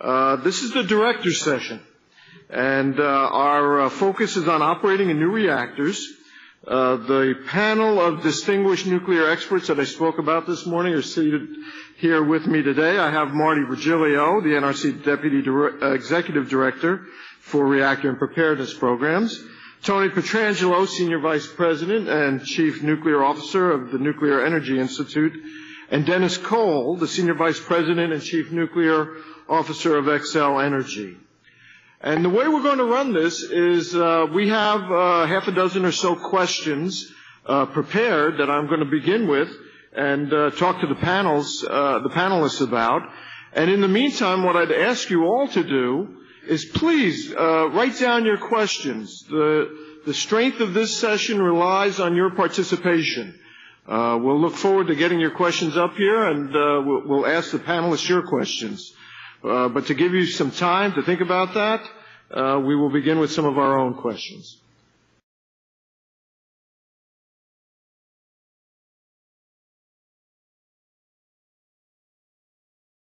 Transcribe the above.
Uh, this is the director's session, and uh, our uh, focus is on operating in new reactors. The panel of distinguished nuclear experts that I spoke about this morning are seated here with me today. I have Marty Virgilio, the NRC Deputy Executive Director for Reactor and Preparedness Programs. Tony Pietrangelo, Senior Vice President and Chief Nuclear Officer of the Nuclear Energy Institute, and Dennis Koehl, the Senior Vice President and Chief Nuclear Officer of Xcel Energy. And the way we're going to run this is uh, we have uh, half a dozen or so questions uh, prepared that I'm going to begin with and uh, talk to the panels, uh, the panelists about. And in the meantime, what I'd ask you all to do is please uh, write down your questions. The, the strength of this session relies on your participation. Uh, we'll look forward to getting your questions up here, and uh, we'll, we'll, ask the panelists your questions. Uh, but to give you some time to think about that, uh, we will begin with some of our own questions.